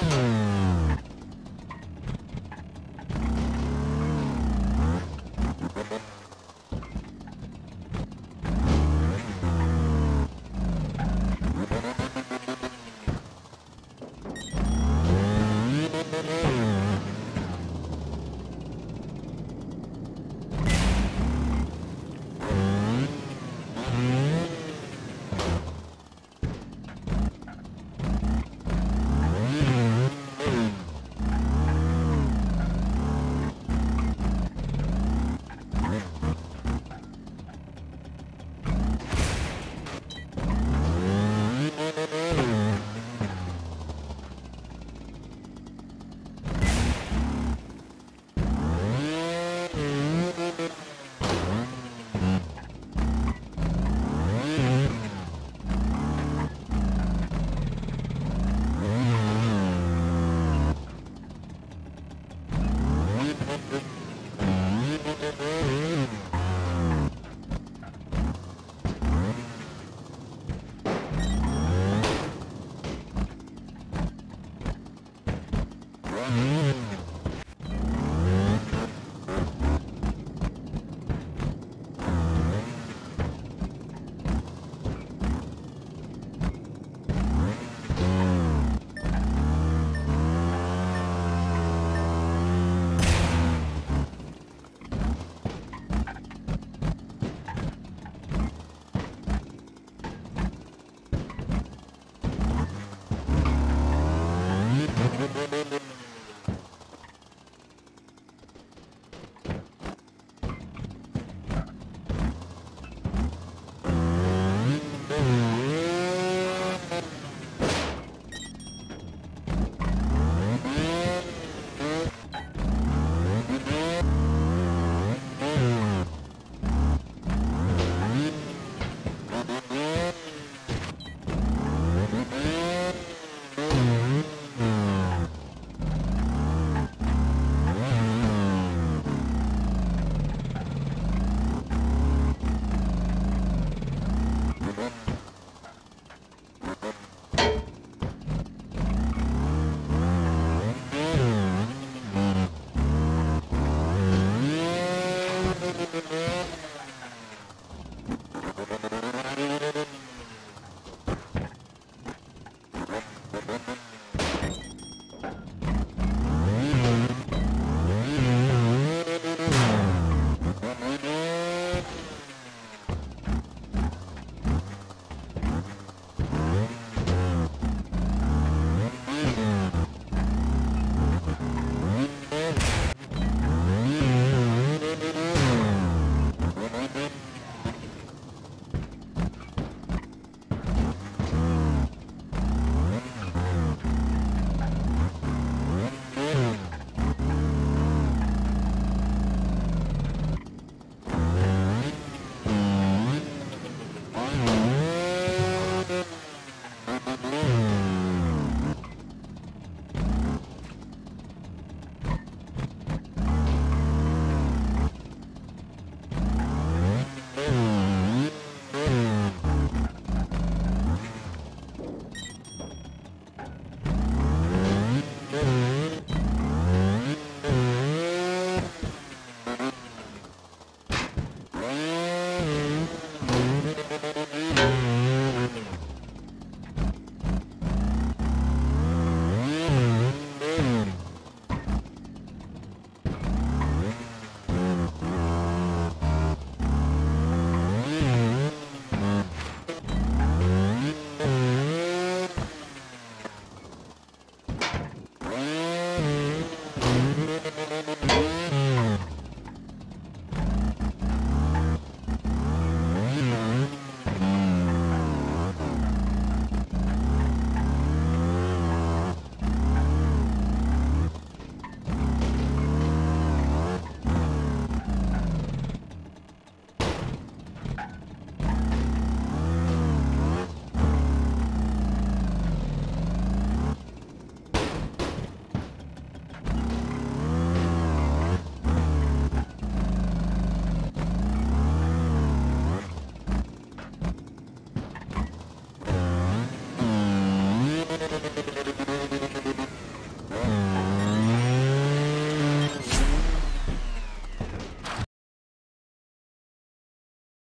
Mm-hmm. Mm-hmm. Mm-hmm.